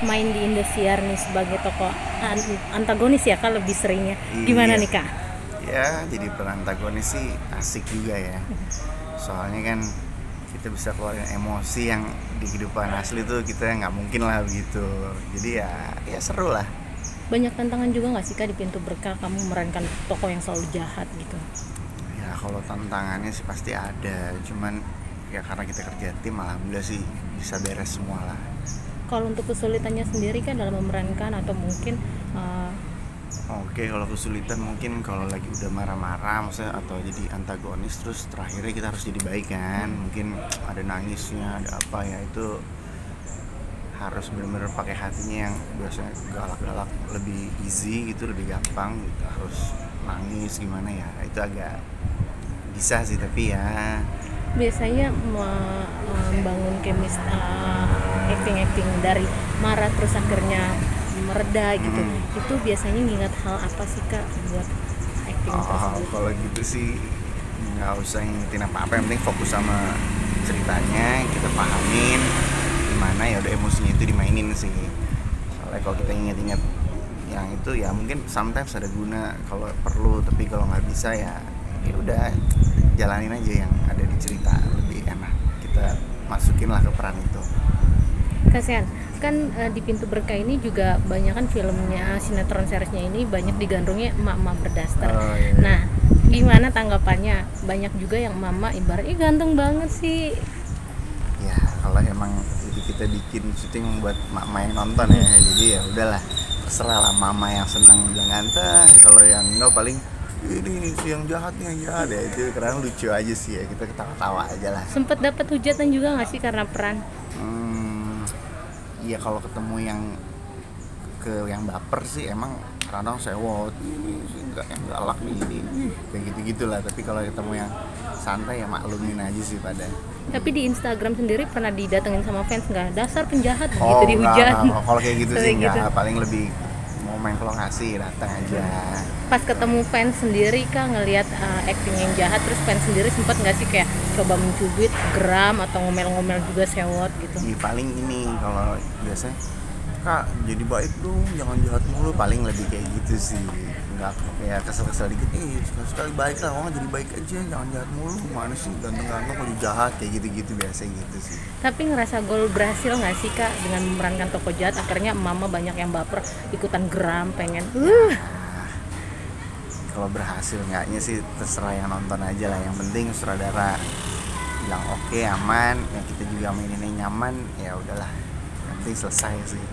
main di Indosiar nih sebagai tokoh an- antagonis ya kak lebih seringnya. Gimana Iya. nih kak? ya jadi peran antagonis sih asik juga ya soalnya kan kita bisa keluarin emosi yang di kehidupan asli tuh kita nggak mungkin lah begitu jadi ya ya seru lah Banyak tantangan juga nggak sih kak di pintu berkah kamu memerankan tokoh yang selalu jahat gitu? ya kalau tantangannya sih pasti ada cuman ya karena kita kerja tim alhamdulillah sih bisa beres semua lah Kalau untuk kesulitannya sendiri kan dalam memerankan atau mungkin uh, Oke, kalau kesulitan mungkin kalau lagi udah marah-marah, maksudnya atau jadi antagonis, terus terakhirnya kita harus jadi baik kan? Mungkin ada nangisnya, ada apa ya itu harus benar-benar pakai hatinya yang biasanya galak-galak lebih easy gitu, lebih gampang. Gitu. Harus nangis gimana ya? Itu agak bisa sih, tapi ya biasanya me- membangun kemis uh, acting-acting dari marah terus akhirnya mereda gitu. Hmm. Itu biasanya ngingat hal apa sih kak buat acting Oh, tersebut? kalau gitu sih nggak usah ngingetin apa-apa yang penting fokus sama ceritanya kita pahamin gimana ya udah emosinya itu dimainin sih soalnya kalau kita inget-inget yang itu ya mungkin sometimes ada guna kalau perlu tapi kalau nggak bisa ya ya udah jalanin aja yang ada di cerita lebih enak kita masukin lah ke peran itu Kasihan kan eh, di pintu berkah ini juga banyak kan filmnya sinetron seriesnya ini banyak digandrungi emak-emak berdaster. Oh, iya. Nah, gimana tanggapannya? Banyak juga yang mama ibaratnya "Ih, ganteng banget sih. ya kalau emang itu kita bikin syuting buat mama yang nonton ya jadi ya udahlah terserah lah mama yang senang bilang ganteng kalau yang enggak paling ini si yang jahat nih yang jahat ya itu karena lucu aja sih ya kita ketawa-tawa aja lah Sempet dapat hujatan juga nggak sih karena peran? hmm, ya kalau ketemu yang ke yang baper sih emang kadang sewot ini sih enggak yang galak nih ini kayak gitu gitulah tapi kalau ketemu yang santai ya maklumin aja sih pada Tapi di Instagram sendiri pernah didatengin sama fans nggak? Dasar penjahat gitu Oh, enggak, dihujat. Kalau kayak gitu sih enggak. gitu. Paling lebih mau main lokasi datang aja. Pas ketemu fans sendiri kak ngelihat uh, acting yang jahat terus fans sendiri sempat nggak sih kayak coba mencubit, geram atau ngomel-ngomel juga sewot gitu. Di paling ini kalau biasanya kak jadi baik dong, jangan jahat mulu. Paling lebih kayak gitu sih. Enggak ya kesel-kesel dikit. Eh sekali baik lah, orang jadi baik aja, jangan jahat mulu. Mana sih ganteng-ganteng kalau jahat kayak gitu-gitu biasa gitu sih. Tapi ngerasa gol berhasil nggak sih kak dengan memerankan tokoh jahat? Akhirnya mama banyak yang baper, ikutan geram, pengen. Uh, Kalau berhasil enggaknya sih terserah yang nonton aja lah. Yang penting sutradara bilang oke aman, yang kita juga maininnya nyaman, ya udahlah. Penting selesai sih.